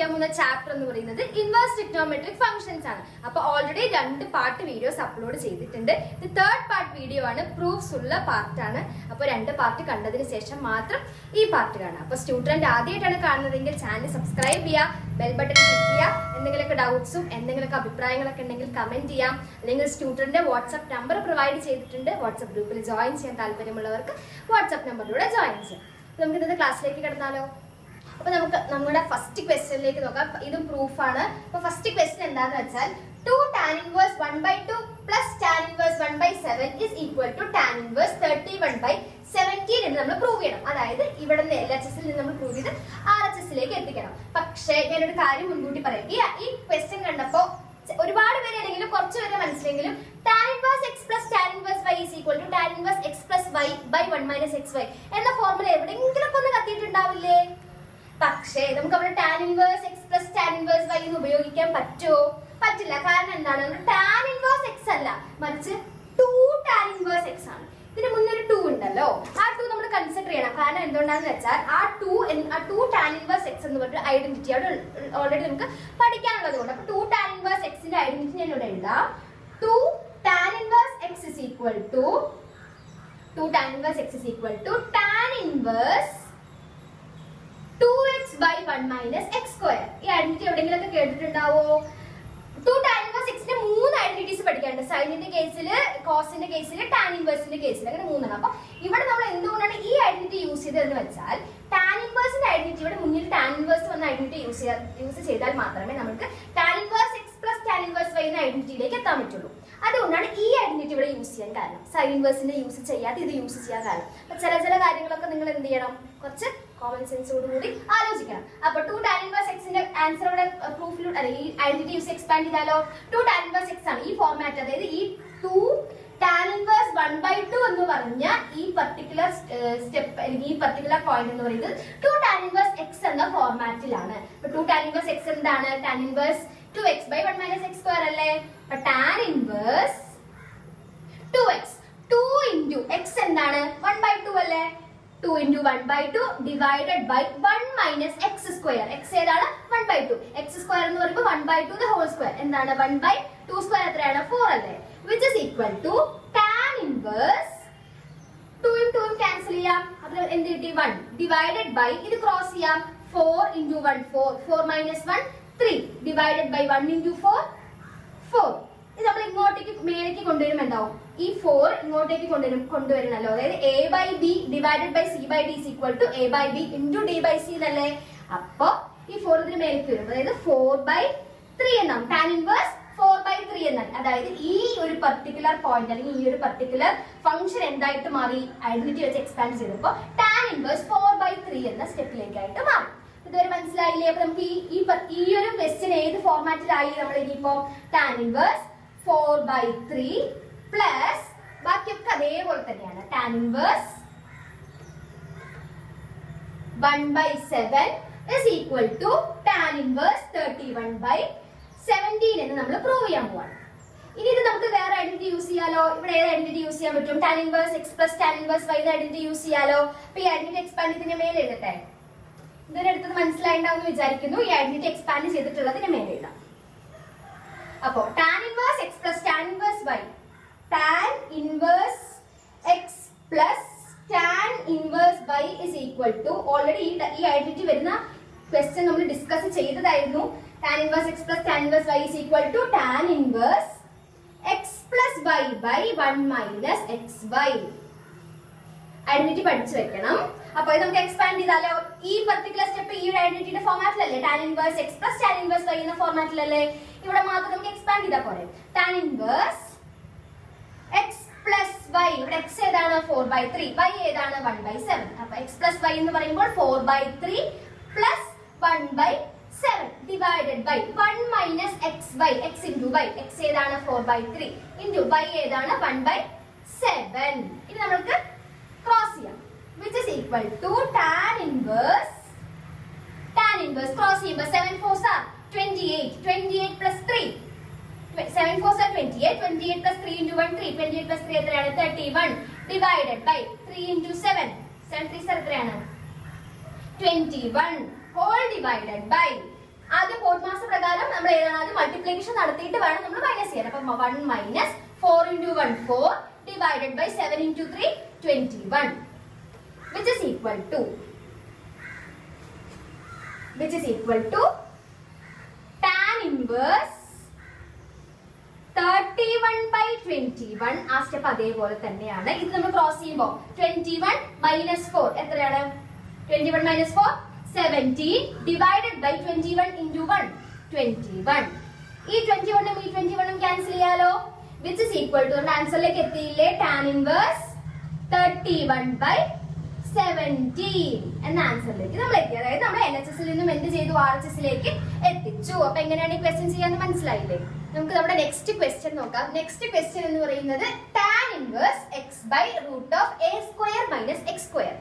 പഠിക്കാൻ പോകുന്ന ചാപ്റ്റർ എന്ന് പറയുന്നത് ഇൻവേഴ്സ് ടിക്നോമെട്രിക് ഫംഗ്ഷൻസ് ആണ്. അപ്പൊ ഓൾറെഡി രണ്ട് പാർട്ട് വീഡിയോസ് അപ്ലോഡ് ചെയ്തിട്ടുണ്ട്. ഇത് തേർഡ് പാർട്ട് വീഡിയോ ആണ് പ്രൂഫ്സ് ഉള്ള പാർട്ട് ആണ്. അപ്പൊ രണ്ട് പാർട്ട് കണ്ടതിന് ശേഷം മാത്രം ഈ പാർട്ട് കാണാം. അപ്പൊ സ്റ്റുഡന്റ് ആദ്യമായിട്ടാണ് കാണുന്നതെങ്കിൽ ചാനൽ സബ്സ്ക്രൈബ് ചെയ്യുക ബെൽ ബട്ടൺ ക്ലിക്ക് ചെയ്യുക എന്തെങ്കിലുമൊക്കെ ഡൗട്ട്സും എന്തെങ്കിലുമൊക്കെ അഭിപ്രായങ്ങളൊക്കെ ഉണ്ടെങ്കിൽ കമന്റ് ചെയ്യാം. അല്ലെങ്കിൽ സ്റ്റുഡന്റിന്റെ വാട്സ്ആപ്പ് നമ്പർ പ്രൊവൈഡ് ചെയ്തിട്ടുണ്ട്. വാട്സ്ആപ്പ് ഗ്രൂപ്പിൽ ജോയിൻ ചെയ്യാൻ താല്പര്യമുള്ളവർക്ക് വാട്സ്ആപ്പ് നമ്പറിലൂടെ ജോയിൻ ചെയ്യാം. നമുക്ക് ഇന്നത്തെ ക്ലാസ്സിലേക്ക് കിടന്നാലോ? അപ്പൊ നമുക്ക് നമ്മുടെ ഫസ്റ്റ് ക്വസ്റ്റ്യനിലേക്ക് നോക്കാം. ഇതും പ്രൂഫാണ് അപ്പൊ ഫസ്റ്റ് ക്വസ്റ്റ്യൻ എന്താന്ന് വെച്ചാൽ two tan inverse one by two plus tan inverse one by seven is equal to tan inverse thirty one by seventeen എന്ന് നമ്മൾ പ്രൂവ് ചെയ്യണം. അതായത് ഇവിടെ നിന്ന് എൽ എച്ച് എസിൽ നിന്ന് നമ്മൾ പ്രൂവ് ചെയ്ത് ആർ എച്ച് എസിലേക്ക് എത്തിക്കണം. പക്ഷേ ഞാനൊരു കാര്യം മുൻകൂട്ടി പറയാം. ഈ ഈ ക്വസ്റ്റ്യൻ കണ്ടപ്പോ ഒരുപാട് പേര് അല്ലെങ്കിൽ കുറച്ച് പേര് മനസ്സിലെങ്കിലും tan inverse x plus tan inverse y is equal to tan inverse x plus y by one minus x y എന്ന ഫോർമുല എവിടെയെങ്കിലും ഒന്ന് കത്തിയിട്ടുണ്ടാവില്ലേ? പക്ഷേ നമുക്ക് അവിടെ tan inverse x plus tan inverse y എന്ന് ഉപയോഗിക്കാൻ പറ്റുമോ? പറ്റില്ല. കാരണം എന്താണ്? ടാൻ ഇൻവേഴ്സ് എക്സ് അല്ല. മറിച്ച് ടു ടാൻ ഇൻവേഴ്സ് എക്സ് ആണ്. ഇതിന് മുന്നേ ഒരു ടു ഉണ്ടല്ലോ. ആ ടു നമ്മൾ കൺസിഡർ ചെയ്യണം. കാരണം എന്തുകൊണ്ടാന്ന് വെച്ചാൽ ആ ടു ആ ടു ടാൻ ഇൻവേഴ്സ് എക്സ് എന്ന് പറഞ്ഞ ഐഡന്റിറ്റി അവിടെ ഓൾറെഡി നമുക്ക് പഠിക്കാനുള്ളത് കൊണ്ട്. അപ്പൊ ടു ടാൻ ഇൻവേഴ്സ് എക്സിന്റെ ഐഡന്റിറ്റി ഞാൻ ഇവിടെ എഴുതാം. Two tan inverse x is equal to two tan inverse x is equal to tan inverse two x by one minus x square ഈ ഐഡന്റിറ്റി എവിടെയെങ്കിലും ഒക്കെ കേട്ടിട്ടുണ്ടാവോ ടു ടാൻ ഇൻവേഴ്സ് എക്സിന്റെ മൂന്ന് identities പഠിക്കാനുണ്ട്. സൈനിന്റെ കേസിൽ കോസിന്റെ കേസിൽ ടാൻ ഇൻവേഴ്സിന്റെ കേസിൽ അങ്ങനെ മൂന്നാണ്. അപ്പൊ ഇവിടെ നമ്മൾ എന്തുകൊണ്ടാണ് ഈ ഐഡന്റിറ്റി യൂസ് ചെയ്തതെന്ന് വെച്ചാൽ ടാൻ ഇൻവേഴ്സിന്റെ ഐഡന്റിറ്റി ഇവിടെ മുന്നിൽ ടാൻ ഇൻവേഴ്സ് വന്ന ഐഡന്റിറ്റി യൂസ് ചെയ്യാൻ യൂസ് ചെയ്താൽ മാത്രമേ നമുക്ക് tan inverse x plus tan inverse y എന്ന ഐഡന്റിറ്റിയിലേക്ക് എത്താൻ പറ്റുള്ളൂ. അതുകൊണ്ടാണ് ഈ ഐഡന്റിറ്റി ഇവിടെ യൂസ് ചെയ്യാൻ കാരണം. സൈൻ ഇൻവേഴ്സിന്റെ യൂസ് ചെയ്യാതെ ഇത് യൂസ് ചെയ്യാൻ കാരണം. അപ്പൊ ചില ചില കാര്യങ്ങളൊക്കെ നിങ്ങൾ എന്ത് ചെയ്യണം? കുറച്ച് കോമൺ സെൻസോട് കൂടി ആലോചിക്കണം. അപ്പൊ ടു ടാൻ ഇൻവേഴ്സ് എക്സിന്റെ ആൻസർ അവിടെ പ്രൂഫിലൂടെ അല്ലെങ്കിൽ ഐഡന്റിറ്റി യൂസ് എക്സ്പാൻഡ് ചെയ്താലോ? ടു ടാൻ ഇൻവേഴ്സ് എക്സ് ആണ് ഈ ഫോർമാറ്റ് അതായത് ഈ two tan inverse one by two എന്ന് പറഞ്ഞ ഈ പർട്ടിക്കുലർ സ്റ്റെപ്പ് അല്ലെങ്കിൽ ഈ പർട്ടിക്കുലർ പോയിന്റ് എന്ന് പറയുന്നത് ടു ടാൻ ഇൻവേഴ്സ് എക്സ് എന്ന ഫോർമാറ്റിലാണ് ടു ടാൻ ഇൻവേഴ്സ് എക്സ് എന്താണ്? Tan inverse two x by one minus x square അല്ലേ? അപ്പൊ tan inverse two x two into x എന്താണ്? വൺ ബൈ ടു അല്ലേ? Two into one by two divided by one minus x square x ഏതാണ്? One by two x square എന്ന് പറയുമ്പോൾ one by two whole square എന്താണ്? One by two square എത്രയാണ്? Four അല്ലേ? Which is equal to tan inverse ടൂയും ടൂയും cancel ചെയ്യാം. അത് എന്ത് കിട്ടി? വൺ ഡിവൈഡഡ് ബൈ ഇത് ക്രോസ് ചെയ്യാം. Four into one four four minus one three divided by one into four four ഇത് നമ്മൾ ഇങ്ങോട്ടേക്ക് മേലേക്ക് കൊണ്ടുവരുമ്പോൾ എന്താവും? ഈ ഫോർ ഇങ്ങോട്ടേക്ക് കൊണ്ടുവരും കൊണ്ടുവരണല്ലോ അതായത് a by b divided by c by d is equal to a by b into d by c എന്നല്ലേ? അപ്പോ ഈ ഫോർ ഇതിന് മേലേക്ക് വരും. അതായത് ഫോർ ബൈ ത്രീ എന്നാണ് tan inverse four by three എന്നാണ്. അതായത് ഈ ഒരു പർട്ടിക്കുലർ പോയിന്റ് അല്ലെങ്കിൽ ഈ ഒരു പർട്ടിക്കുലർ ഫംഗ്ഷൻ എന്തായിട്ട് മാറി? ഐഡന്റിറ്റി വെച്ച് എക്സ്പാൻഡ് ചെയ്തപ്പോൾ tan inverse four by three എന്ന സ്റ്റെപ്പിലേക്കായിട്ട് മാറി. ഇതുവരെ മനസ്സിലായില്ലേ? അപ്പൊ നമുക്ക് ഈ ഈ ഒരു ക്വസ്റ്റ്യൻ ഏത് ഫോർമാറ്റിലായി നമ്മൾ ഇനിയിപ്പോ? Tan inverse four by three plus ബാക്കിയൊക്കെ അതേപോലെ തന്നെയാണ്. Tan inverse one by seven is equal to tan inverse thirty one by seventeen എന്ന് നമ്മൾ പ്രൂവ് ചെയ്യാൻ പോവാണ്. ഇനി ഇത് നമുക്ക് വേറെ ഐഡന്റിറ്റി യൂസ് ചെയ്യാലോ? ഇവിടെ ഏത് ഐഡന്റിറ്റി യൂസ് ചെയ്യാൻ പറ്റും? Tan inverse x plus tan inverse y identity use ചെയ്യാലോ? അപ്പൊ ഈ ഐഡന്റിറ്റി എക്സ്പാൻഡ് ഇതിന്റെ മേലെ എഴുതട്ടെ. ഇതുവരെ എടുത്തത് മനസ്സിലായിട്ടുണ്ടാവും എന്ന് വിചാരിക്കുന്നു. ഈ ഐഡന്റിറ്റി എക്സ്പാൻഡ് ചെയ്തിട്ടുള്ളതിന് മേലെ എഴുതാം. അപ്പോ tan inverse x plus tan inverse y tan inverse x plus tan inverse y is equal to already ഈ ഈ ഐഡന്റിറ്റി വരുന്ന ക്വസ്റ്റ്യൻ നമ്മൾ ഡിസ്കസ് ചെയ്തതായിരുന്നു. Inverse x plus tan inverse y is equal to tan inverse x plus y by one minus x y identity പഠിച്ചു വെക്കണം. അപ്പൊ ഇത് നമുക്ക് എക്സ്പാൻഡ് ചെയ്താലോ? ഈ പർട്ടിക്കുലർ സ്റ്റെപ്പ് ഈ ഒരു ഐഡന്റിറ്റിയുടെ ഫോർമാറ്റിലല്ലേ tan inverse x plus tan inverse y എന്ന ഫോർമാറ്റിലല്ലേ ഇവിടെ മാത്രം നമുക്ക് എക്സ്പാൻഡ് ചെയ്താൽ പോരെ. Tan inverse x plus y ഇവിടെ എക്സ് ഏതാണ്? ഫോർ ബൈ ത്രീ വൈ ഏതാണ്? വൺ ബൈ സെവൻ അപ്പൊ എക്സ് പ്ലസ് വൈ എന്ന് പറയുമ്പോൾ four by three plus one by seven divided by one minus x y x into y x ഏതാണ്? Four by three into y ഏതാണ്? One by seven ഇനി നമ്മൾക്ക് cross ചെയ്യാം. Which is equal to tan inverse tan inverse cross ചെയ്യുമ്പോൾ seven fours are twenty eight twenty eight plus three seven fours are twenty eight twenty eight plus three into one three twenty eight plus three എത്രയാണ്? Thirty one divided by three into seven seven three എത്രയാണ്? Twenty one whole divided ആദ്യം കോഡ് മാസ പ്രകാരം നമ്മൾ ഏതാണ്? ആദ്യം multiplication നടത്തിയിട്ട് വേണം നമ്മൾ മൈനസ് ചെയ്യാൻ. അപ്പൊ one minus four into one four divided by seven into three twenty one which is equal to which is equal to tan one 31 twenty 21 ആ സ്റ്റെപ്പ് അതേപോലെ തന്നെയാണ്. ഇത് നമ്മൾ ക്രോസ് ചെയ്യുമ്പോൾ 21 മൈനസ് ഫോർ എത്രയാണ്? 21 minus four seventeen divided by 21 into one twenty one ഈ twenty വണ്ണും ഈ ട്വന്റി വണ്ണും ക്യാൻസൽ ചെയ്യാലോ. വിച്ച് ഇസ് ഈക്വൽ ടു നമ്മുടെ ആൻസറിലേക്ക് എത്തിയില്ലേ? Tan inverse thirty one by seventeen എന്ന ആൻസറിലേക്ക് നമ്മൾ എത്തി. അതായത് നമ്മൾ എൽ എച്ച് എസിൽ നിന്നും എന്ത് ചെയ്തു? ആർ എച്ച് എസിലേക്ക് എത്തിച്ചു. അപ്പൊ എങ്ങനെയാണ് ഈ ക്വസ്റ്റ്യൻ ചെയ്യാന്ന് മനസ്സിലായില്ലേ? നമുക്ക് നമ്മുടെ നെക്സ്റ്റ് ക്വസ്റ്റ്യൻ നോക്കാം. നെക്സ്റ്റ് ക്വസ്റ്റ്യൻ എന്ന് പറയുന്നത് tan inverse x by root of a square minus x square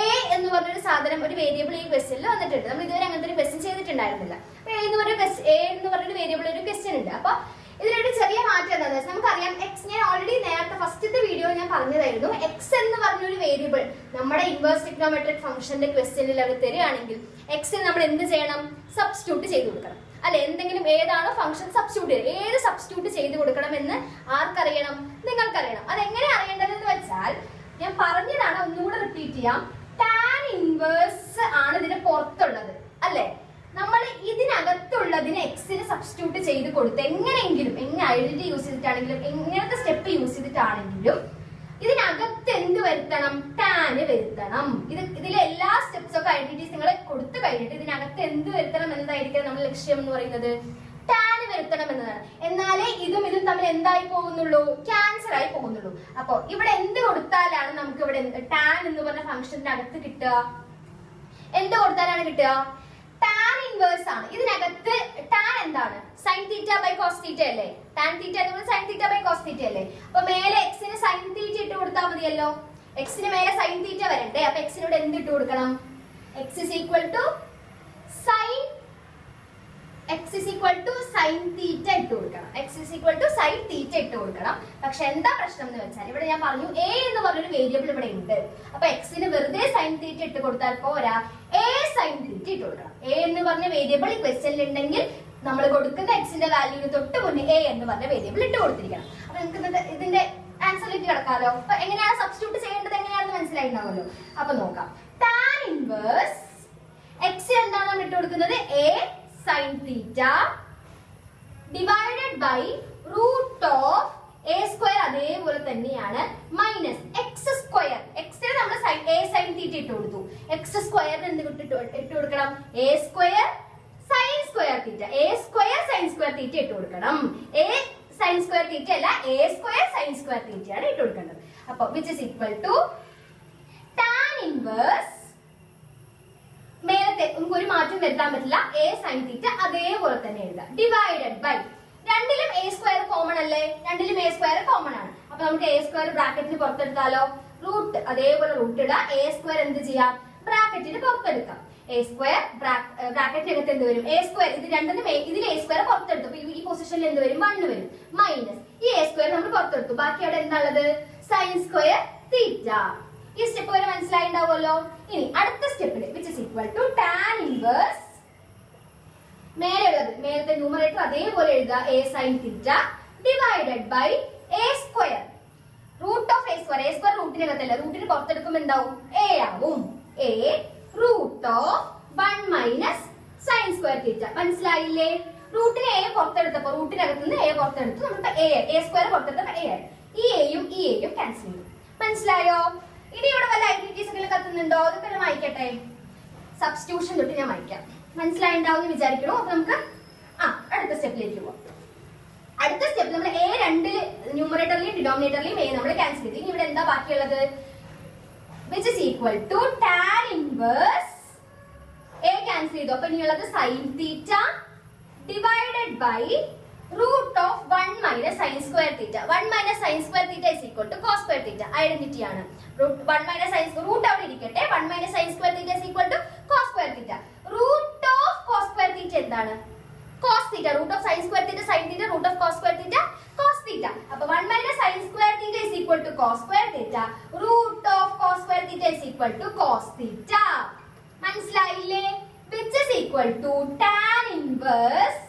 a എന്ന് പറഞ്ഞൊരു സാധനം ഒരു വേരിയബിൾ ഈ ക്വസ്റ്റ്യനിൽ വന്നിട്ടുണ്ട്. നമ്മൾ ഇതുവരെ അങ്ങനത്തെ ഒരു ക്വസ്റ്റ്യൻ ചെയ്തിട്ടുണ്ടായിരുന്നില്ല. അപ്പൊ എ എന്ന് പറഞ്ഞ എ എന്ന് പറഞ്ഞൊരു വേരിയബിൾ ഒരു ക്വസ്റ്റ്യൻ ഉണ്ട്. അപ്പൊ ഇതിലൊരു ചെറിയ മാറ്റം വെച്ചാൽ നമുക്കറിയാം എക്സ് ഞാൻ ഓൾറെഡി നേരത്തെ ഫസ്റ്റത്തെ വീഡിയോ ഞാൻ പറഞ്ഞതായിരുന്നു. എക്സ് എന്ന് പറഞ്ഞൊരു വേരിയബിൾ നമ്മുടെ ഇൻവേഴ്സ് ടിക്നോമെട്രിക് ഫംഗ്ഷന്റെ ക്വസ്റ്റ്യനിൽ അവർ തരികയാണെങ്കിൽ എക്സിന് നമ്മൾ എന്ത് ചെയ്യണം? സബ്സ്റ്റിറ്റ്യൂട്ട് ചെയ്ത് കൊടുക്കണം. അല്ലെ എന്തെങ്കിലും ഏതാണ് ഫംഗ്ഷൻ സബ്സ്റ്റിറ്റ്യൂട്ട് ചെയ്യുക ഏത് സബ്സ്റ്റിറ്റ്യൂട്ട് ചെയ്ത് കൊടുക്കണം എന്ന് ആർക്കറിയണം? നിങ്ങൾക്കറിയണം. അതെങ്ങനെ അറിയേണ്ടതെന്ന് വെച്ചാൽ ഞാൻ പറഞ്ഞതാണ് ഒന്നുകൂടെ റിപ്പീറ്റ് ചെയ്യാം. ടാൻ ഇൻവേഴ്സ് ആണ് ഇതിന് പുറത്തുള്ളത്. അല്ലെ? നമ്മൾ ഇതിനകത്തുള്ളതിന് എക്സിന് സബ്സ്റ്റിറ്റ്യൂട്ട് ചെയ്ത് കൊടുത്ത് എങ്ങനെയെങ്കിലും എങ്ങനെ ഐഡന്റിറ്റി യൂസ് ചെയ്തിട്ടാണെങ്കിലും എങ്ങനത്തെ സ്റ്റെപ്പ് യൂസ് ചെയ്തിട്ടാണെങ്കിലും ഇതിനകത്ത് എന്ത് വരുത്തണം? ടാന് വരുത്തണം. ഇത് ഇതിലെ എല്ലാ സ്റ്റെപ്സ് ഒക്കെ ഐഡന്റിറ്റീസ് നിങ്ങൾ കൊടുത്തു കഴിഞ്ഞിട്ട് ഇതിനകത്ത് എന്ത് വരുത്തണം എന്നതായിരിക്കും നമ്മൾ ലക്ഷ്യം എന്ന് പറയുന്നത്. ടാന് വരുത്തണം എന്നതാണ്. എന്നാലേ ഇതും ഇതും തമ്മിൽ എന്തായി പോകുന്നുള്ളൂ? ക്യാൻസർ ആയി പോകുന്നുള്ളൂ. അപ്പൊ ഇവിടെ എന്ത് കൊടുത്താലാണ് നമുക്ക് ഇവിടെ ടാൻ എന്ന് പറഞ്ഞ ഫംഗ്ഷന്റെ അകത്ത് കിട്ടുക? എന്ത് കൊടുത്താലാണ് കിട്ടുക? ടാൻ ഇൻവേഴ്സ് ആണ്. ഇതിനകത്ത് ടാൻ എന്താണ്? Sine theta by cos theta അല്ലേ? ടാൻ തീറ്റ എന്ന് പറഞ്ഞാൽ sine theta by cos theta അല്ലേ? അപ്പൊ മേലെ എക്സിന് സൈൻ തീറ്റ ഇട്ട് കൊടുത്താൽ മതിയല്ലോ. എക്സിന് മേലെ സൈൻ തീറ്റ വരണ്ടേ? അപ്പൊ എക്സിനോട് എന്ത് ഇട്ട് കൊടുക്കണം? X is equal to sine x is equal to sine theta ഇട്ട് കൊടുക്കണം. X is equal to sine theta ഇട്ട് കൊടുക്കണം. പക്ഷെ എന്താ പ്രശ്നം എന്ന് വെച്ചാൽ ഇവിടെ ഞാൻ പറഞ്ഞു എ എന്ന് പറഞ്ഞൊരു വേരിയബിൾ ഇവിടെ ഉണ്ട്. അപ്പൊ എക്സിന് വെറുതെ സൈൻ തീറ്റ ഇട്ട് കൊടുത്താൽ പോരാ. എ കൊടുക്കണം. എ എന്ന് പറഞ്ഞ വേരിയബിൾ ഈ ക്വസ്റ്റ്യനിൽ ഉണ്ടെങ്കിൽ നമ്മൾ കൊടുക്കുന്ന എക്സിന്റെ വാല്യൂവിന് തൊട്ട് മുന്നേ എ എന്ന് പറഞ്ഞ വേരിയബിൾ ഇട്ട് കൊടുത്തിരിക്കണം. അപ്പൊ നിങ്ങൾക്ക് ഇതിന്റെ ആൻസറിലേക്ക് കിടക്കാലോ? അപ്പൊ എങ്ങനെയാണ് സബ്സ്റ്റിറ്റ്യൂട്ട് ചെയ്യേണ്ടത് എങ്ങനെയാണെന്ന് മനസ്സിലായിട്ടുണ്ടാവുമല്ലോ. അപ്പൊ നോക്കാം. ടാൻ ഇൻവേഴ്സ് എക്സ് എന്താണ് ഇട്ട് കൊടുക്കുന്നത് a sine theta divided by root of a square അതേപോലെ തന്നെയാണ് മൈനസ് എക്സ് സ്ക്വയർ എക്സിന് നമ്മൾ എ സൈൻ തീറ്റ ഇട്ട് കൊടുത്തു. എക്സ് സ്ക്വയറിന് എന്ത് ഇട്ട് കൊടുക്കണം? A square sine square theta a square sine square theta ഇട്ട് കൊടുക്കണം. എ സൈൻ സ്ക്വയർ തീറ്റ അല്ല എ സ്ക്വയർ സൈൻ സ്ക്വയർ തീറ്റയാണ് ഇട്ട് കൊടുക്കേണ്ടത്. അപ്പൊ which is equal to tan inverse മേലത്തെ നമുക്ക് ഒരു മാറ്റം വരുത്താൻ പറ്റില്ല. എ സൈൻ തീറ്റ അതേപോലെ തന്നെ എഴുതാം. ഡിവൈഡഡ് ബൈ രണ്ടിലും എ സ്ക്വയർ കോമൺ അല്ലേ? രണ്ടിലും എ സ്ക്വയർ കോമൺ ആണ്. അപ്പൊ നമുക്ക് എ സ്ക്വയർ ബ്രാക്കറ്റിന് പുറത്തെടുത്താലോ? റൂട്ട് അതേപോലെ റൂട്ട് ഇടാം. എ സ്ക്വയർ എന്ത് ചെയ്യാം? ബ്രാക്കറ്റിന് പുറത്തെടുക്കാം. എ സ്ക്വയർ ബ്രാക്കറ്റിനകത്ത് എന്ത് വരും? എ സ്ക്വയർ ഇത് രണ്ടിനും ഇതിൽ എ സ്ക്വയർ പുറത്തെടുത്തു. അപ്പൊ ഈ പൊസിഷനിൽ എന്ത് വരും? വണ്ണ് വരും. മൈനസ് ഈ എ സ്ക്വയർ നമ്മൾ പുറത്തെടുത്തു. ബാക്കി അവിടെ എന്താണുള്ളത്? സൈൻ സ്ക്വയർ തീറ്റ ഈ സ്റ്റെപ്പ് വരെ മനസ്സിലായിണ്ടാവുമല്ലോ? ഇനി അടുത്ത സ്റ്റെപ്പിൽ which is equal to tan inverse മേലെ ഉള്ളത് മേലത്തെ ന്യൂമറേറ്റർ അതേപോലെ എഴുതുക. A sine theta divided by a square root of a square a square റൂട്ടിനകത്തല്ല റൂട്ടിന് പുറത്തെടുക്കുമ്പോൾ എന്താവും? എ ആവും. A root of one minus sine square theta മനസ്സിലായില്ലേ? റൂട്ടിന് എ പുറത്തെടുത്തപ്പോ റൂട്ടിനകത്ത് നിന്ന് എ പുറത്തെടുത്ത്. നമുക്ക് എ എ സ്ക്വയർ പുറത്തെടുത്തപ്പോ എ ഈ എയും ഈ എയും ക്യാൻസൽ ചെയ്യും മനസ്സിലായോ? ഇനി ഇവിടെ വല്ല ഐഡന്റിറ്റീസ് ഒക്കെ കത്തുന്നുണ്ടോ? അതൊക്കെ ഞാൻ വായിക്കട്ടെ. സബ്സ്റ്റിറ്റ്യൂഷൻ തൊട്ട് ഞാൻ വായിക്കാം. മനസ്സിലായിണ്ടാവും എന്ന് വിചാരിക്കണോ? അപ്പൊ നമുക്ക് ആ അടുത്ത സ്റ്റെപ്പിലേക്ക് പോവാം. അടുത്ത സ്റ്റെപ്പ് നമ്മൾ എ രണ്ടിൽ ന്യൂമറേറ്ററിലെയും ഡിനോമിനേറ്ററിലെയും എ നമ്മൾ ക്യാൻസൽ ചെയ്തു. ഇനി ഇവിടെ എന്താ ബാക്കിയുള്ളത്? Which is equal to tan inverse a cancel ചെയ്തു. അപ്പൊ ഇനിയുള്ളത് sine theta divided by root of one minus sine square theta one minus sine square theta is equal to cos square theta identity ആണ്. One minus sine root അവിടെ ഇരിക്കട്ടെ. One minus sine square theta is equal to cos square theta root of cos square theta എന്താണ്? Cos theta root of sine square theta sine theta root of cos square theta cos theta അപ്പൊ one minus sine square theta is equal to cos square theta root of cos square theta is equal to cos theta മനസ്സിലായില്ലേ? Which is equal to tan inverse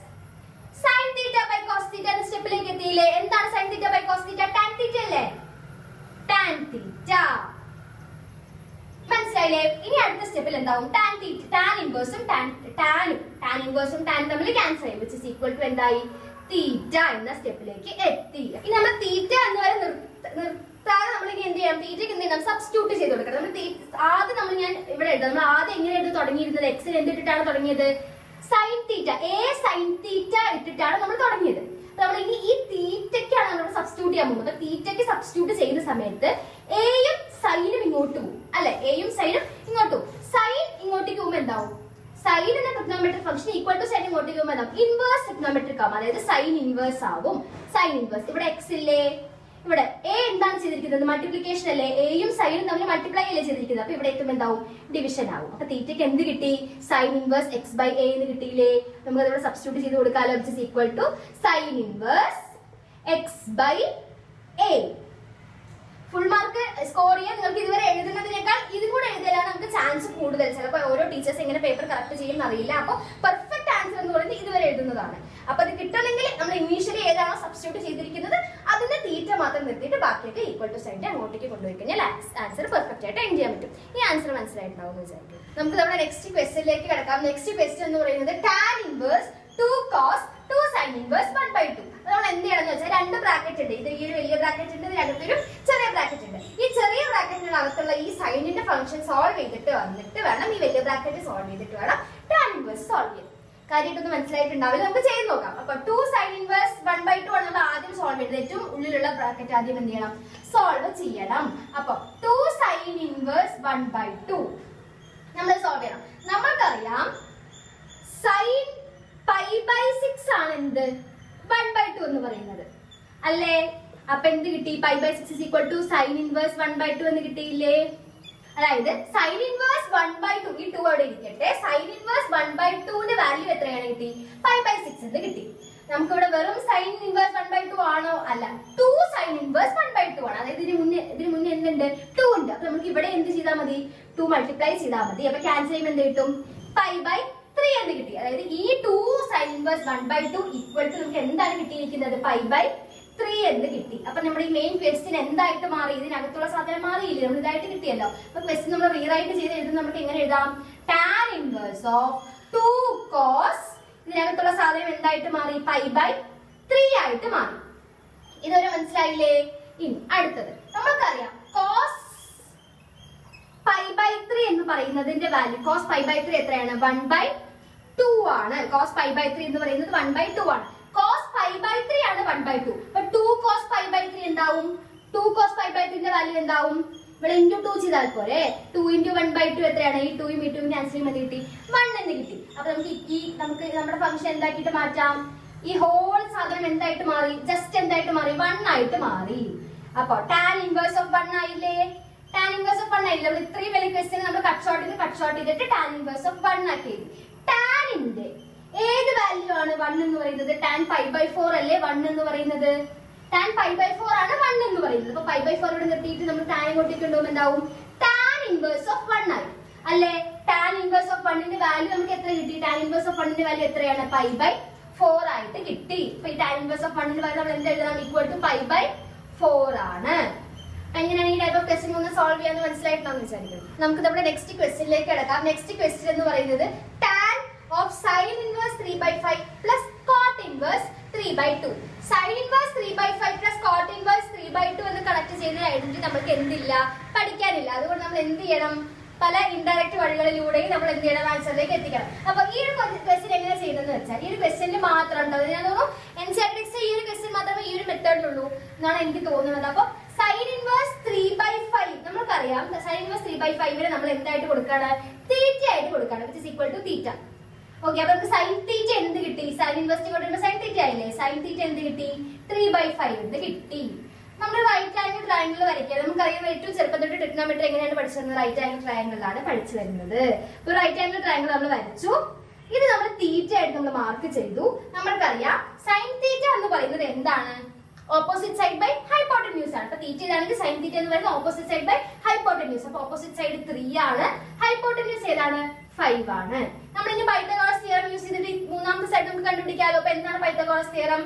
sine theta by cos theta എന്ന സ്റ്റെപ്പിലേക്ക് എത്തിയില്ലേ? എന്താണ് sine theta by cos theta tan theta അല്ലേ? Tan theta മനസ്സിലായില്ലേ ഇനി അടുത്ത സ്റ്റെപ്പിൽ എന്താവും? ടാൻ തീറ്റ ടാൻ ഇൻവേഴ്സും ടാൻ ടാനും ടാൻ ഇൻവേഴ്സും ടാൻ തമ്മിൽ ക്യാൻസൽ ചെയ്യും വിച്ച് ഈക്വൽ ടു എന്തായി? തീറ്റ എന്ന സ്റ്റെപ്പിലേക്ക് എത്തി ഇനി നമ്മൾ തീറ്റ എന്ന് വരെ നിർത്ത- നിർത്താതെ നമ്മൾ ഇനി എന്ത് ചെയ്യാം തീറ്റയ്ക്ക് എന്ത് ചെയ്യണം? സബ്സ്റ്റിറ്റ്യൂട്ട് ചെയ്ത് കൊടുക്കണം. നമ്മൾ ആദ്യം നമ്മൾ ഞാൻ ഇവിടെ എഴുതാം നമ്മൾ ആദ്യം എങ്ങനെ എഴുതി തുടങ്ങിയിരുന്നത്? എക്സിൽ എന്തിട്ടിട്ടാണ് തുടങ്ങിയത്? Sine theta a sine theta ഇട്ടിട്ടാണ് നമ്മൾ തുടങ്ങിയത്. നമ്മൾ ഇനി ഈ തീറ്റയ്ക്കാണ് നമ്മൾ സബ്സ്റ്റിറ്റ്യൂട്ട് ചെയ്യാൻ പോകുന്നത്. അപ്പൊ തീറ്റയ്ക്ക് സബ്സ്റ്റിറ്റ്യൂട്ട് ചെയ്യുന്ന സമയത്ത് എയും സൈനും ഇങ്ങോട്ട് പോകും. അല്ലെ? എയും സൈനും ഇങ്ങോട്ട് പോകും. സൈൻ ഇങ്ങോട്ടേക്ക് പോകുമ്പോൾ എന്താവും? സൈൻ എന്ന trigonometric function equal to sine ഇങ്ങോട്ടേക്ക് പോകുമ്പോൾ എന്താവും? ഇൻവേഴ്സ് ടെക്നോമെട്രിക് ആവും. അതായത് സൈൻ ഇൻവേഴ്സ് ആവും. സൈൻ ഇൻവേഴ്സ് ഇവിടെ എക്സ് ഇല്ലേ? ഇവിടെ എ എന്താണ് ചെയ്തിരിക്കുന്നത്? മൾട്ടിപ്ലിക്കേഷൻ അല്ലേ? എയും സൈനും തമ്മിൽ മൾട്ടിപ്ലൈ അല്ലേ ചെയ്തിരിക്കുന്നത്? അപ്പൊ ഇവിടെ എത്തുമ്പോൾ എന്താവും? ഡിവിഷൻ ആവും. അപ്പൊ തീറ്റയ്ക്ക് എന്ത് കിട്ടി? Sine inverse x by a എന്ന് കിട്ടിയില്ലേ? നമുക്ക് അതിവിടെ സബ്സ്റ്റിറ്റ്യൂട്ട് ചെയ്ത് കൊടുക്കാലോ. Which is equal to sine inverse x by a full mark score ചെയ്യാൻ നിങ്ങൾക്ക് ഇതുവരെ എഴുതുന്നതിനേക്കാൾ ഇതും കൂടെ എഴുതിയാലാണ് നമുക്ക് ചാൻസ് കൂടുതൽ. ചിലപ്പോൾ ഓരോ ടീച്ചേഴ്സ് എങ്ങനെ പേപ്പർ കറക്റ്റ് ചെയ്യും അറിയില്ല. അപ്പോൾ പെർഫെക്റ്റ് ആൻസർ എന്ന് പറയുന്നത് ഇതുവരെ എഴുതുന്നതാണ്. അപ്പൊ അത് കിട്ടണമെങ്കിൽ നമ്മൾ ഇനീഷ്യലി ഏതാണോ സബ്സ്റ്റിറ്റ്യൂട്ട് ചെയ്തിരിക്കുന്നത് അതിന്റെ തീറ്റ മാത്രം നിർത്തിയിട്ട് ബാക്കിയൊക്കെ ഈക്വൽ ടു സൈഡ് അങ്ങോട്ടേക്ക് കൊണ്ടുപോയി കഴിഞ്ഞാൽ ആൻസർ പെർഫെക്റ്റ് ആയിട്ട് എൻഡ് ചെയ്യാൻ പറ്റും. ഈ ആൻസർ മനസ്സിലായിട്ടുണ്ടാവും എന്ന് വിചാരിക്കും. നമുക്ക് നമ്മുടെ നെക്സ്റ്റ് ക്വസ്റ്റിലേക്ക് കിടക്കാം. നെക്സ്റ്റ് ക്വസ്റ്റ് എന്ന് പറയുന്നത് tan inverse two cos two sine inverse one by two നമ്മൾ എന്ത് ചെയ്യണമെന്ന് വെച്ചാൽ രണ്ട് ബ്രാക്കറ്റ് ഉണ്ട്. ഇത് ഈ ഒരു വലിയ ബ്രാക്കറ്റ് ഉണ്ട് രണ്ടത്തൊരു ചെറിയ ബ്രാക്കറ്റ് ഉണ്ട്. ഈ ചെറിയ ബ്രാക്കറ്റിനകത്തുള്ള ഈ സൈനിന്റെ ഫംഗ്ഷൻ സോൾവ് ചെയ്തിട്ട് വന്നിട്ട് വേണം ഈ വലിയ ബ്രാക്കറ്റ് സോൾവ് ചെയ്തിട്ട് വേണം. ടാൻ ഇൻവേഴ്സ് സോൾവ് ചെയ്യാൻ. കാര്യമായിട്ടൊന്നും മനസ്സിലായിട്ടുണ്ടാവില്ല. നമുക്ക് ചെയ്ത് നോക്കാം. അപ്പൊ two sine inverse one by two ആണ് നമ്മൾ ആദ്യം സോൾവ് ചെയ്തത്. ഏറ്റവും ഉള്ളിലുള്ള ബ്രാക്കറ്റ് ആദ്യം എന്ത് ചെയ്യണം? സോൾവ് ചെയ്യണം. അപ്പൊ two sine inverse one by two നമ്മൾ സോൾവ് ചെയ്യണം. നമ്മൾക്കറിയാം സൈൻ പൈ ബൈ സിക്സ് ആണ് എന്ത്? വൺ ബൈ ടു എന്ന് പറയുന്നത്. അല്ലേ? അപ്പൊ എന്ത് കിട്ടി? Pi by six equal to sine inverse one by two എന്ന് കിട്ടിയില്ലേ? അതായത് sine inverse one by two ഈ ടു അവിടെ ഇരിക്കട്ടെ. സൈൻ ഇൻവേഴ്സ് വൺ ബൈ ടുവിന്റെ വാല്യൂ എത്രയാണ് കിട്ടി? ഫൈവ് ബൈ സിക്സ് എന്ന് കിട്ടി. നമുക്ക് ഇവിടെ വെറും sine inverse one by two ആണോ? അല്ല two sine inverse one by two ആണ്. അതായത് ഇതിന് മുന്നേ ഇതിന് മുന്നേ എന്തുണ്ട്? ടു ഉണ്ട്. അപ്പൊ നമുക്ക് ഇവിടെ എന്ത് ചെയ്താൽ മതി? ടു മൾട്ടിപ്ലൈ ചെയ്താൽ മതി. അപ്പൊ ക്യാൻസൽ ചെയ്യുമ്പോൾ എന്ത് കിട്ടും? ഫൈവ് ബൈ ത്രീ എന്ന് കിട്ടി. അതായത് ഈ two sine inverse one by two equal to നമുക്ക് എന്താണ് കിട്ടിയിരിക്കുന്നത്? ഫൈവ് ബൈ ത്രീ എന്ന് കിട്ടി. അപ്പൊ നമ്മുടെ ഈ മെയിൻ ക്വസ്റ്റ്യൻ എന്തായിട്ട് മാറി? ഇതിനകത്തുള്ള സാധനം മാറിയില്ല? നമ്മൾ ഇതായിട്ട് കിട്ടിയല്ലോ. അപ്പൊ ക്വസ്റ്റ്യൻ നമ്മൾ റീറൈറ്റ് ചെയ്ത് എഴുതുന്ന നമുക്ക് എങ്ങനെ എഴുതാം? Tan inverse of two cos ഇതിനകത്തുള്ള സാധനം എന്തായിട്ട് മാറി? പൈ ബൈ ത്രീ ആയിട്ട് മാറി. ഇതൊരു മനസ്സിലായില്ലേ? ഇനി അടുത്തത്. നമ്മൾക്കറിയാം. കോസ് പൈ ബൈ ത്രീ എന്ന് പറയുന്നതിന്റെ value cos pi by three എത്രയാണ്? വൺ ബൈ ടു ആണ്. കോസ് പൈ ബൈ ത്രീ എന്ന് പറയുന്നത് വൺ ബൈ ടു ആണ്. കോസ് പൈ ബൈ ത്രീ ആണ് വൺ ബൈ ടു അപ്പൊ two cos pi by three എന്താവും? ടു കോസ് പൈ ബൈ ത്രീന്റെ value എന്താവും? ഇവിടെ ഇന്റു ടു ചെയ്താൽ പോരെ? Two into one by two എത്രയാണ്? ഈ ടു ഈ ടു ക്യാൻസൽ ചെയ്യുമ്പോൾ കിട്ടി. വൺ എന്ന് കിട്ടി. അപ്പൊ നമുക്ക് ഈ നമുക്ക് നമ്മുടെ ഫംഗ്ഷൻ എന്താക്കിയിട്ട് മാറ്റാം? ഈ ഹോൾ സാധനം എന്തായിട്ട് മാറി? ജസ്റ്റ് എന്തായിട്ട് മാറി? വൺ ആയിട്ട് മാറി. അപ്പൊ ടാൻ ഇൻവേഴ്സ് ഓഫ് വൺ ആയില്ലേ? ടാൻ ഇൻവേഴ്സ് ഓഫ് വൺ ആയില്ലേ? നമ്മൾ ഇത്രയും വലിയ ക്വസ്റ്റ്യൻ നമ്മൾ കട്ട് ഷോട്ട് ചെയ്ത് കട്ട് ഷോട്ട് ചെയ്തിട്ട് ടാൻ ഇൻവേഴ്സ് ഓഫ് വൺ ആക്കി ടാനിന്റെ ഏത് വാല്യൂ ആണ് വൺ എന്ന് പറയുന്നത്? ടാൻ ഫൈവ് ബൈ ഫോർ അല്ലേ വൺ എന്ന് പറയുന്നത്? ടാൻ പൈ ബൈ ഫോർ ആണ് വൺ എന്ന് പറയുന്നത്. അപ്പൊ പൈ ബൈ ഫോർ ഇവിടെ നിർത്തിയിട്ട് നമ്മൾ ടാൻ ഇങ്ങോട്ടേക്ക് ഉണ്ടാവും എന്താവും? ടാൻ ഇൻവേഴ്സ് ഓഫ് വൺ ആയി. അല്ലേ? ടാൻ ഇൻവേഴ്സ് ഓഫ് വണ്ണിന്റെ വാല്യൂ നമുക്ക് എത്ര കിട്ടി? ടാൻ ഇൻവേഴ്സ് ഓഫ് വണ്ണിന്റെ വാല്യൂ എത്രയാണ്? പൈ ബൈ ഫോർ ആയിട്ട് കിട്ടി. ഇപ്പൊ ഈ ടാൻ ഇൻവേഴ്സ് ഓഫ് വണ്ണിന്റെ വാല്യൂ നമ്മൾ എന്ത് എഴുതണം? Equal to pi by four ആണ്. എങ്ങനെയാണ് ഈ ടൈപ്പ് ഓഫ് ക്വസ്റ്റ്യൻ ഒന്ന് സോൾവ് ചെയ്യാന്ന് മനസ്സിലായിട്ടുണ്ടെന്ന് വിചാരിക്കുന്നു. നമുക്ക് നമ്മുടെ നെക്സ്റ്റ് ക്വസ്റ്റ്യനിലേക്ക് കിടക്കാം. നെക്സ്റ്റ് ക്വസ്റ്റ്യൻ എന്ന് പറയുന്നത് tan of sine inverse three by five plus cot inverse three by two sine inverse three by five plus cot inverse three by two എന്ന് കണക്ട് ചെയ്യുന്ന ഐഡന്റിറ്റി നമുക്ക് എന്തില്ല? പഠിക്കാനില്ല. അതുകൊണ്ട് നമ്മൾ എന്ത് ചെയ്യണം? പല ഇൻഡയറക്റ്റ് വഴികളിലൂടെയും നമ്മൾ എന്ത് ചെയ്യണം? ആൻസറിലേക്ക് എത്തിക്കണം. അപ്പൊ ഈ ഒരു ക്വസ്റ്റ്യൻ എങ്ങനെ ചെയ്യുന്നത് വെച്ചാൽ ഈ ഒരു ക്വസ്റ്റ്യനിൽ മാത്രം ഉണ്ടാവും ഞാൻ തോന്നുന്നു എൻ സി ഈ ഒരു ക്വസ്റ്റ്യൻ മാത്രമേ ഈ ഒരു മെത്തേഡിലുള്ളൂ എന്നാണ് എനിക്ക് തോന്നുന്നത്. അപ്പൊ sine inverse three by five നമുക്കറിയാം സൈൻ ഇൻവേഴ്സ് ത്രീ ബൈ ഫൈവിന് നമ്മൾ എന്തായിട്ട് കൊടുക്കാണ്? തീറ്റ ആയിട്ട് കൊടുക്കാണ് which equal to theta okay അപ്പൊ നമുക്ക് സൈൻ തീറ്റ എന്ത് കിട്ടി? സൈൻ ഇൻവേഴ്സിറ്റി കൊണ്ടുവരുമ്പോൾ സൈൻ തീറ്റ ആയില്ലേ? സൈൻ തീറ്റ എന്ത് കിട്ടി? ത്രീ ബൈ ഫൈവ് എന്ന് കിട്ടി. നമ്മൾ റൈറ്റ് ആംഗിൾ ട്രയാങ്കിൾ വരയ്ക്കുക നമുക്കറിയാം ഏറ്റവും ചെറുപ്പം തൊട്ട് ടെക്നോമീറ്റർ എങ്ങനെയാണ് പഠിച്ചത്? റൈറ്റ് ആംഗിൾ ട്രയാങ്കിളിലാണ് പഠിച്ചു വരുന്നത്. ഇപ്പൊ റൈറ്റ് ആംഗിൾ ട്രയാങ്കിൾ നമ്മൾ വരച്ചു. ഇത് നമ്മൾ തീറ്റ ആയിട്ട് നമ്മൾ മാർക്ക് ചെയ്തു. നമ്മൾക്കറിയാം സൈൻ തീറ്റ എന്ന് പറയുന്നത് എന്താണ്? ഓപ്പോസിറ്റ് സൈഡ് ബൈ ഹൈപ്പോട്ടന്യൂസ് ആണ്. അപ്പൊ തീറ്റ ഇതാണെങ്കിൽ സൈൻ തീറ്റ എന്ന് പറയുന്നത് ഓപ്പോസിറ്റ് സൈഡ് ബൈ ഹൈപ്പോട്ടന്യൂസ് അപ്പൊ ഓപ്പോസിറ്റ് സൈഡ് ത്രീ ആണ്. ഹൈപ്പോട്ടന്യൂസ് ഏതാണ്? ഫൈവ് ആണ്. നമ്മൾ ഇനി പൈത്തഗോറസ് തിയറം യൂസ് ചെയ്തിട്ട് മൂന്നാമത്തെ സൈഡ് നമുക്ക് കണ്ടുപിടിക്കാമല്ലോ അപ്പൊ എന്താണ് Pythagoras theorem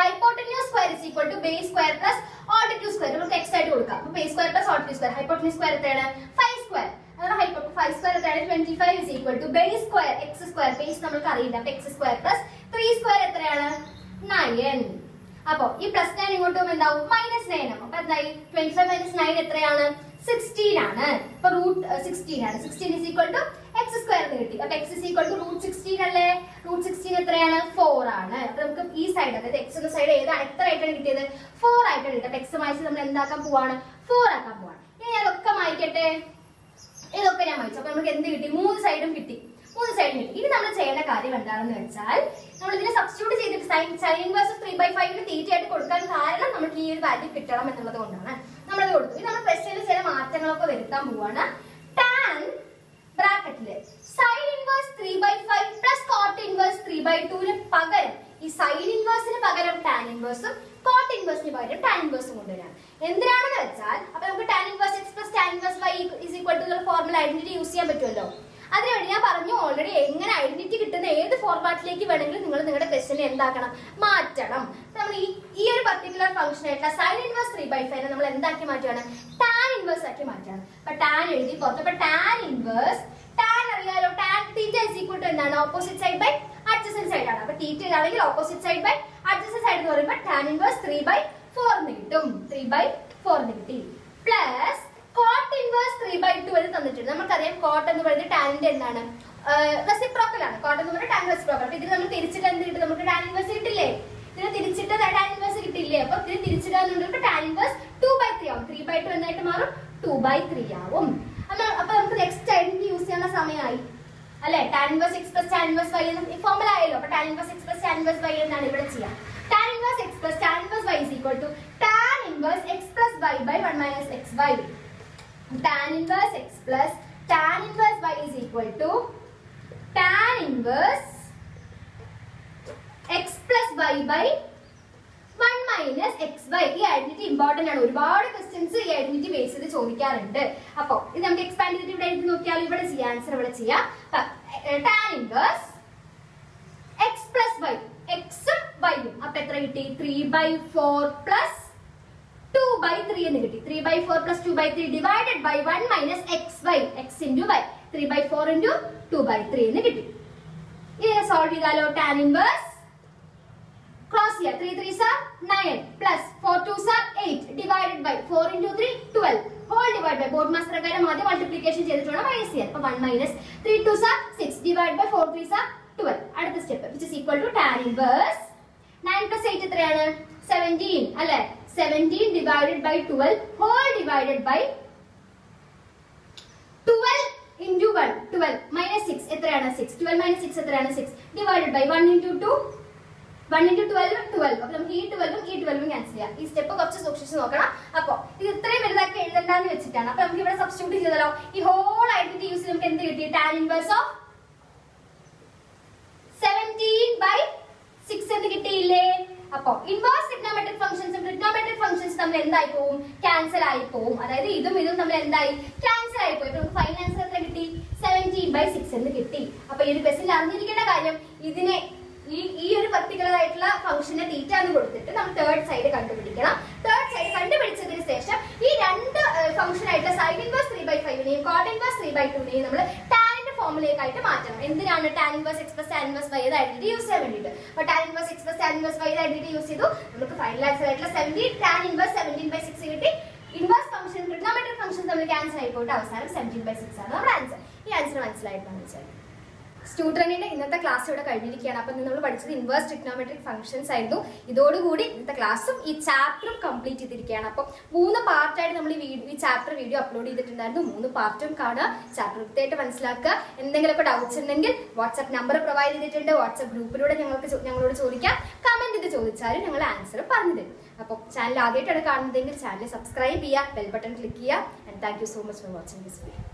hypotenuse square is equal to base square plus altitude square നമുക്ക് എക്സ് ആയിട്ട് കൊടുക്കാം. അപ്പൊ base square plus altitude square hypotenuse square എത്രയാണ്? ഫൈവ് സ്ക്വയർ അതാണ് ഹൈപ്പോ ഫൈവ് സ്ക്വയർ എത്രയാണ്? Twenty five is equal to base square x square base നമുക്ക് അറിയില്ല. അപ്പൊ x square plus three square എത്രയാണ്? നയൻ അപ്പൊ ഈ പ്ലസ് നയൻ ഇങ്ങോട്ടും എന്താവും? മൈനസ് നയൻ ആവും അപ്പൊ എന്തായി? ട്വന്റി ഫൈവ് മൈനസ് നയൻ എത്രയാണ്? സിക്സ്റ്റീൻ ആണ്. ഇപ്പൊ റൂട്ട് സിക്സ്റ്റീൻ ആണ്. Sixteen is equal to x square എന്ന് കിട്ടി. അപ്പൊ x is equal to root sixteen അല്ലേ? റൂട്ട് സിക്സ്റ്റീൻ എത്രയാണ്? ഫോർ ആണ്. അപ്പൊ നമുക്ക് ഈ സൈഡ് അതായത് എക്സ് എന്ന സൈഡ് ഏതാണ്? എത്ര ആയിട്ടാണ് കിട്ടിയത്? ഫോർ ആയിട്ടാണ് കിട്ടിയത്. അപ്പൊ എക്സ് മാറ്റി നമ്മൾ എന്താക്കാൻ പോവാണ്? ഫോർ ആക്കാൻ പോവാണ്. ഇനി അതൊക്കെ മായ്ക്കട്ടെ? ഇതൊക്കെ ഞാൻ വായിച്ചു അപ്പൊ നമുക്ക് എന്ത് കിട്ടി? മൂന്ന് സൈഡും കിട്ടി. മൂന്ന് സൈഡും കിട്ടി. ഇനി നമ്മൾ ചെയ്യേണ്ട കാര്യം എന്താണെന്ന് വെച്ചാൽ നമ്മൾ ഇതിനെ സബ്സ്റ്റിറ്റ്യൂട്ട് ചെയ്തിട്ട് sine sine inverse three by ഫൈവിന് തീറ്റയായിട്ട് കൊടുക്കാൻ കാരണം നമുക്ക് ഈ ഒരു വാല്യൂ കിട്ടണം എന്നുള്ളത് കൊണ്ടാണ്. നമ്മളത് കൊടുത്തു. ഇനി നമ്മൾ ക്വസ്റ്റ്യനിൽ ചില മാറ്റങ്ങളൊക്കെ വരുത്താൻ പോവാണ്. പകരം കൊണ്ടുവരാം. എന്തിനാണെന്ന് വെച്ചാൽ നമുക്ക് ഫോർമുല ഐഡന്റിറ്റി യൂസ് ചെയ്യാൻ പറ്റുമല്ലോ. അതിനുവേണ്ടി ഞാൻ പറഞ്ഞു ഓൾറെഡി എങ്ങനെ ഐഡന്റിറ്റി കിട്ടുന്ന ഏത് ഫോർമാറ്റിലേക്ക് വേണമെങ്കിലും നിങ്ങൾ നിങ്ങളുടെ ക്വസ്റ്റിനെ എന്താക്കണം? മാറ്റണം. നമ്മൾ ഈ ഈ ഒരു പർട്ടിക്കുലർ ഫംഗ്ഷൻ ആയിട്ടുള്ള sine inverse three by five നമ്മൾ എന്താക്കി മാറ്റുകയാണ് ടാൻ ഇൻവേഴ്സ് ആക്കി മാറ്റുകയാണ് അപ്പൊ ടാൻ എഴുതി പുറത്ത്. അപ്പൊ ടാൻ ഇൻവേഴ്സ് ടാൻ അറിയാലോ tan theta is equal to എന്താണ്? Opposite side by adjacent side ആണ്. അപ്പൊ തീറ്റ ആണെങ്കിൽ opposite side by adjacent side എന്ന് പറയുമ്പോൾ tan inverse three by four കിട്ടും ത്രീ ബൈ ഫോർ കിട്ടി plus cot inverse three by two എന്ന് തന്നിട്ടുണ്ട്. നമുക്കറിയാം കോട്ട് എന്ന് പറയുന്നത് ടാനിന്റെ എന്താണ്? റെസിപ്രോക്കൽ ആണ്. കോട്ട് എന്ന് പറയുന്നത് ടാൻ റെസിപ്രോക്കൽ അപ്പൊ ഇതിന് നമ്മൾ തിരിച്ചിട്ട് എന്ത് കിട്ടും? നമുക്ക് ടാൻ ഇൻവേഴ്സ് കിട്ടില്ലേ? ഇതിന് തിരിച്ചിട്ട് ടാൻ ഇൻവേഴ്സ് കിട്ടില്ലേ അപ്പൊ ഇതിന് തിരിച്ചിടാന്നുണ്ടെങ്കിൽ tan inverse two by three ആവും. ത്രീ ബൈ ടു എന്നായിട്ട് മാറും? ടു ബൈ ത്രീ ആവും. അപ്പൊ നമുക്ക് നെക്സ്റ്റ് ടൈം യൂസ് ചെയ്യാനുള്ള സമയമായി. അല്ലെ? Tan inverse x plus tan inverse y എന്ന് ഫോർമുല ആയല്ലോ. അപ്പൊ tan inverse x plus tan inverse y എന്നാണ് ഇവിടെ ചെയ്യാം. Tan inverse x plus tan inverse y is equal to tan inverse x plus y by one minus x y tan inverse x plus tan inverse y is equal to tan inverse y by 1 minus xy ഈ identity important ആണ്. ഒരുപാട് questions ഈ identity base ചെയ്ത് ചോദിക്കാറുണ്ട്. അപ്പൊ ഇത് നമുക്ക് expand ചെയ്തിട്ട് ഇവിടെ എഴുതി നോക്കിയാൽ ഇവിടെ ചെയ്യാം. ആൻസർ ഇവിടെ ചെയ്യാം. Tan inverse x plus y എക്സും വൈയും അപ്പൊ എത്ര കിട്ടി? Three by four plus two by three എന്ന് കിട്ടി. Three by four plus two by three divided by one minus x y x into y three by four into two by three എന്ന് കിട്ടി. ഇത് സോൾവ് ചെയ്താലോ? Tan inverse cross ചെയ്യാം three three sir nine plus four two sir eight divided by four into three twelve whole divide by BODMAS പ്രകാരം ആദ്യം multiplication ചെയ്തിട്ട് വേണം minus ചെയ്യാൻ അപ്പൊ one minus three two sir six divide by four three sir twelve അടുത്ത step which is equal to tan inverse nine plus eight എത്രയാണ്? Seventeen അല്ലെ? Seventeen divided by twelve whole divided by twelve into one twelve minus six എത്രയാണ്? Six twelve minus six എത്രയാണ്? Six divided by one into two one into twelve twelve അപ്പൊ നമുക്ക് ഈ ട്വൽവും ഈ ട്വൽവും cancel ചെയ്യാം. ഈ സ്റ്റെപ്പ് കുറച്ച് സൂക്ഷിച്ച് നോക്കണം. അപ്പൊ ഇത് ഇത്രയും വലുതാക്കി എഴുതണ്ടെന്ന് വെച്ചിട്ടാണ്. അപ്പൊ നമുക്ക് ഇവിടെ സബ്സ്റ്റിറ്റ്യൂട്ട് ചെയ്താലോ? ഈ ഹോൾ ഐഡന്റിറ്റി യൂസ് നമുക്ക് എന്ത് കിട്ടി? Tan inverse of seventeen by six എന്ന് കിട്ടിയില്ലേ? അപ്പൊ ഇൻവേഴ്സ് ട്രിഗ്നോമെട്രിക് ഫംഗ്ഷൻസും ട്രിഗ്നോമെട്രിക് ഫംഗ്ഷൻസ് തമ്മിൽ എന്തായി പോവും? ക്യാൻസൽ ആയി പോവും. അതായത് ഇതും ഇതും തമ്മിൽ എന്തായി? ക്യാൻസൽ ആയി പോയി. നമുക്ക് ഫൈനൽ ആൻസർ എത്ര കിട്ടി? സെവന്റീൻ ബൈ സിക്സ് എന്ന് കിട്ടി. അപ്പൊ ഈ ഒരു ക്വസ്റ്റിൽ അറിഞ്ഞിരിക്കേണ്ട കാര്യം ഇതിനെ ഈ ഈ ഒരു പർട്ടിക്കുലർ ആയിട്ടുള്ള ഫംഗ്ഷനെ തീറ്റ എന്ന് കൊടുത്തിട്ട് നമ്മൾ തേർഡ് സൈഡ് കണ്ടുപിടിക്കണം. തേർഡ് സൈഡ് കണ്ടുപിടിച്ചതിന് ശേഷം ഈ രണ്ട് ഫംഗ്ഷൻ ആയിട്ടുള്ള സൈഡ് ഇൻവേഴ്സ് ത്രീ ബൈ ഫൈവിനെയും കോട്ട് ഇൻവേഴ്സ് ത്രീ ബൈ ടുവിനെയും നമ്മൾ ടാനിന്റെ ഫോമിലേക്കായിട്ട് മാറ്റണം. എന്തിനാണ് tan inverse x plus tan inverse y identity use ചെയ്യാൻ വേണ്ടിയിട്ട്? അപ്പൊ tan inverse x plus tan inverse y identity use ചെയ്തു. നമുക്ക് ഫൈനൽ ആൻസർ ആയിട്ടുള്ള seventeen tan inverse seventeen by six കിട്ടി. ഇൻവേഴ്സ് ഫംഗ്ഷൻ ട്രിഗ്നോമെട്രിക് ഫംഗ്ഷൻ നമ്മൾ ക്യാൻസൽ ആയി പോയിട്ട് അവസാനം സെവന്റീൻ ബൈ സിക്സ് ആണ് നമ്മുടെ ആൻസർ ഈ ആൻസർ മനസ്സിലായിട്ട് വെച്ചാൽ സ്റ്റുഡന്റിന്റെ ഇന്നത്തെ ക്ലാസ് ഇവിടെ കഴിഞ്ഞിരിക്കുകയാണ്. അപ്പം നമ്മൾ പഠിച്ചത് ഇൻവേഴ്സ് ട്രിഗ്നോമെട്രിക് ഫംഗ്ഷൻസ് ആയിരുന്നു. ഇതോടുകൂടി ഇന്നത്തെ ക്ലാസ്സും ഈ ചാപ്റ്ററും കംപ്ലീറ്റ് ചെയ്തിരിക്കുകയാണ്. അപ്പം മൂന്ന് പാർട്ടായിട്ട് നമ്മൾ ഈ ഈ ചാപ്റ്റർ വീഡിയോ അപ്ലോഡ് ചെയ്തിട്ടുണ്ടായിരുന്നു. മൂന്ന് പാർട്ടും കാണുക. ചാപ്റ്റർ കൃത്യമായിട്ട് മനസ്സിലാക്കുക. എന്തെങ്കിലുമൊക്കെ ഡൗട്ട്സ് ഉണ്ടെങ്കിൽ വാട്സപ്പ് നമ്പർ പ്രൊവൈഡ് ചെയ്തിട്ടുണ്ട്. വാട്സപ്പ് ഗ്രൂപ്പിലൂടെ ഞങ്ങൾക്ക് ഞങ്ങളോട് ചോദിക്കാം. കമന്റ് ചെയ്ത് ചോദിച്ചാലും ഞങ്ങൾ ആൻസർ പറഞ്ഞു തരും അപ്പോൾ ചാനൽ ആദ്യമായിട്ടാണ് കാണുന്നതെങ്കിൽ ചാനൽ സബ്സ്ക്രൈബ് ചെയ്യുക. ബെൽ ബട്ടൺ ക്ലിക്ക് ചെയ്യുക. And thank you so much for watching this video